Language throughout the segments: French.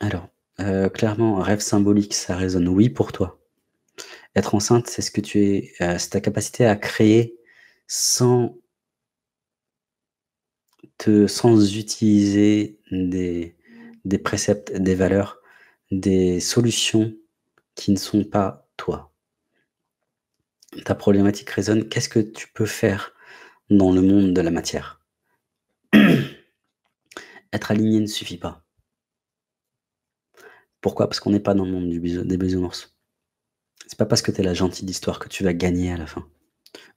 Alors, heu, clairement, rêve symbolique, ça résonne oui pour toi. Être enceinte, c'est ce que tu es, heu, c'est ta capacité à créer sans te sans utiliser des des préceptes, des valeurs, des solutions qui ne sont pas toi. Ta problématique résonne, qu'est-ce que tu peux faire dans le monde de la matière? Être aligné ne suffit pas. Pourquoi? Parce qu'on n'est pas dans le monde du des bisounours. C'est pas parce que tu es la gentille de l'histoire que tu vas gagner à la fin.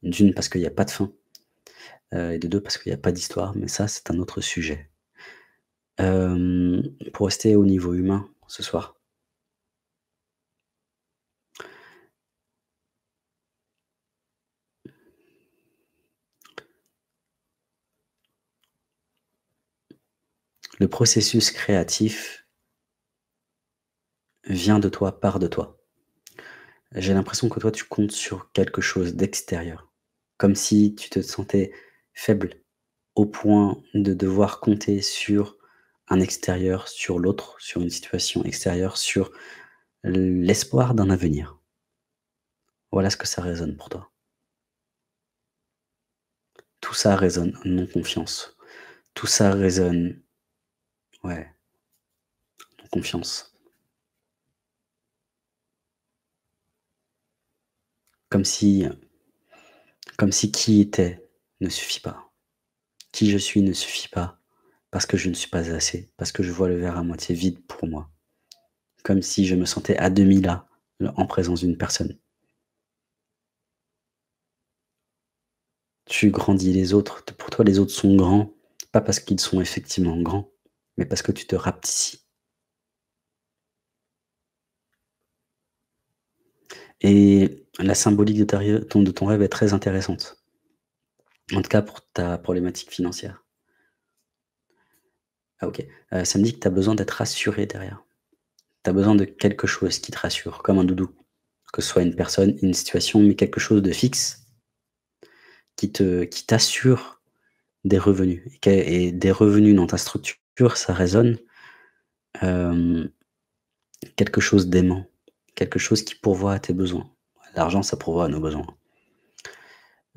D'une, parce qu'il y a pas de fin, heu, et de 2 parce qu'il y a pas d'histoire, mais ça, c'est un autre sujet. Hem, pour rester au niveau humain ce soir le processus créatif vient de toi, part de toi. J'ai l'impression que toi, tu comptes sur quelque chose d'extérieur, comme si tu te sentais faible au point de devoir compter sur un extérieur, sur l'autre, sur une situation extérieure, sur l'espoir d'un avenir. Voilà ce que ça résonne pour toi. Tout ça résonne non-confiance. Tout ça résonne ouais, non-confiance. Comme si comme si qui était ne suffit pas. Qui je suis ne suffit pas, parce que je ne suis pas assez, parce que je vois le verre à moitié vide pour moi. Comme si je me sentais à demi là, en présence d'une personne. Tu grandis les autres, pour toi les autres sont grands, pas parce qu'ils sont effectivement grands, mais parce que tu te rapetissis. Et la symbolique de ton rêve est très intéressante. En tout cas pour ta problématique financière. Ah OK, heu, ça me dit que tu as besoin d'être rassuré derrière. Tu as besoin de quelque chose qui te rassure, comme un doudou. Que ce soit une personne, une situation, mais quelque chose de fixe qui te qui t'assure des revenus et des revenus dans ta structure, ça résonne, hem, quelque chose d'aimant, quelque chose qui pourvoit à tes besoins. L'argent, ça pourvoit à nos besoins.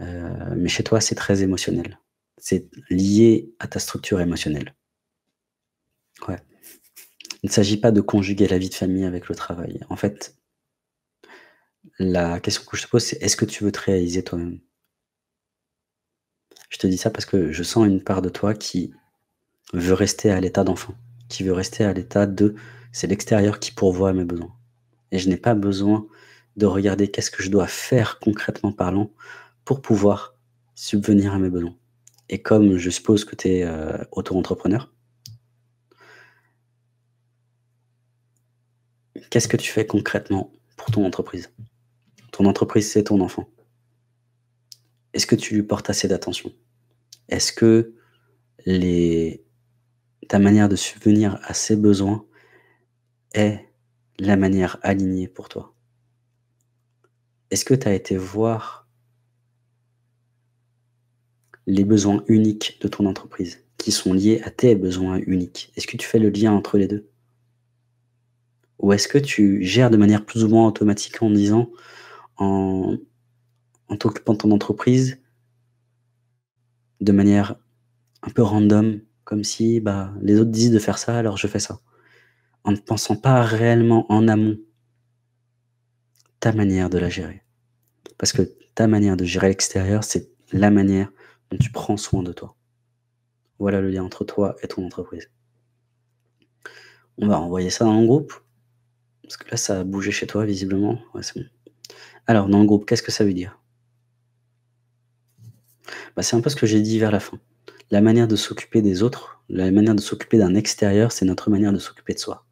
Heu, mais chez toi, c'est très émotionnel. C'est lié à ta structure émotionnelle. Il ne s'agit pas de conjuguer la vie de famille avec le travail. En fait la question que je te pose, c'est est-ce que tu veux te réaliser toi-même? Je te dis ça parce que je sens une part de toi qui veut rester à l'état d'enfant, qui veut rester à l'état de: «C'est l'extérieur qui pourvoit à mes besoins» et je n'ai pas besoin de regarder qu'est-ce que je dois faire concrètement parlant pour pouvoir subvenir à mes besoins et comme je suppose que tu es, heu, auto-entrepreneur qu'est-ce que tu fais concrètement pour ton entreprise? Ton entreprise, c'est ton enfant. Est-ce que tu lui portes assez d'attention? Est-ce que ta manière de subvenir à ses besoins est la manière alignée pour toi? Est-ce que tu as été voir les besoins uniques de ton entreprise, qui sont liés à tes besoins uniques? Est-ce que tu fais le lien entre les 2? Ou est-ce que tu gères de manière plus ou moins automatique en disant en t'occupant de ton entreprise de manière un peu random, comme si, bah, les autres disent de faire ça, alors je fais ça. En ne pensant pas réellement en amont ta manière de la gérer. Parce que ta manière de gérer l'extérieur, c'est la manière dont tu prends soin de toi. Voilà le lien entre toi et ton entreprise. On va envoyer ça dans le groupe. Parce que là, ça a bougé chez toi visiblement. Ouais, bon. Alors dans le groupe, qu'est-ce que ça veut dire? Bah, c'est un peu ce que j'ai dit vers la fin. La manière de s'occuper des autres, la manière de s'occuper d'un extérieur, c'est notre manière de s'occuper de soi.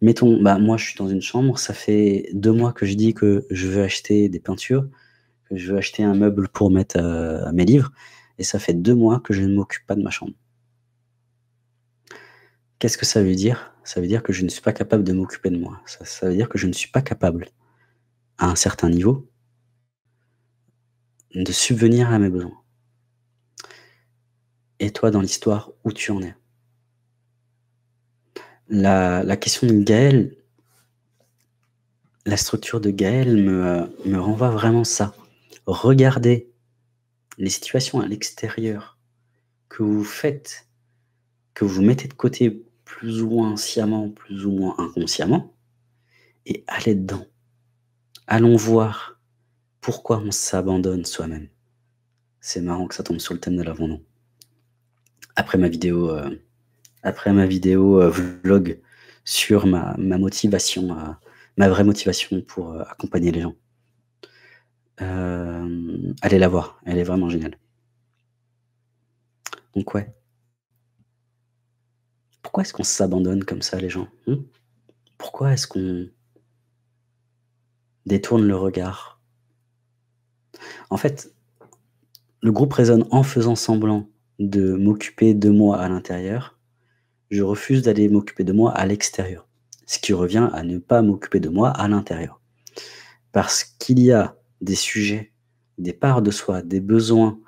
Mettons, bah, moi, je suis dans une chambre, ça fait 2 mois que je dis que je veux acheter des peintures, que je veux acheter un meuble pour mettre, heu, mes livres et ça fait 2 mois que je ne m'occupe pas de ma chambre. Qu'est-ce que ça veut dire? Ça veut dire que je ne suis pas capable de m'occuper de moi. Ça veut dire que je ne suis pas capable, à un certain niveau de subvenir à mes besoins. Et toi, dans l'histoire, où tu en es? La question de Gaël la structure de Gaël me, heu, me renvoie vraiment ça. Regardez les situations à l'extérieur que vous faites, que vous mettez de côté plus ou moins sciemment, plus ou moins inconsciemment et allez dedans. Allons voir pourquoi on s'abandonne soi-même. C'est marrant que ça tombe sur le thème de l'abandon. Après ma vidéo, heu, après ma vidéo, heu, vlog sur ma motivation à ma vraie motivation pour, accompagner les gens. Allez la voir, elle est vraiment géniale. Donc ouais. Pourquoi est-ce qu'on s'abandonne comme ça les gens? Mmh? Pourquoi est-ce qu'on détourne le regard? En fait, le groupe résonne en faisant semblant de m'occuper de moi à l'intérieur. Je refuse d'aller m'occuper de moi à l'extérieur. Ce qui revient à ne pas m'occuper de moi à l'intérieur. Parce qu'il y a des sujets, des parts de soi, des besoins,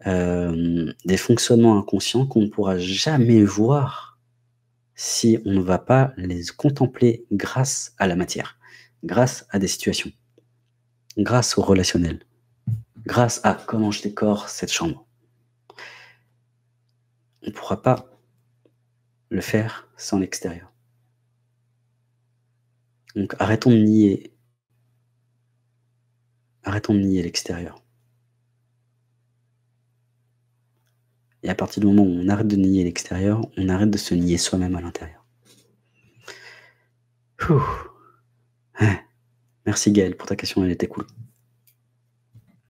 hem, des fonctionnements inconscients qu'on ne pourra jamais voir si on ne va pas les contempler grâce à la matière, grâce à des situations, grâce au relationnel, grâce à comment je décore cette chambre. On pourra pas le faire sans l'extérieur. Donc arrêtons de nier arrêtons de nier l'extérieur. Et à partir du moment où on arrête de nier l'extérieur, on arrête de se nier soi-même à l'intérieur. Merci Gaël pour ta question, elle était cool.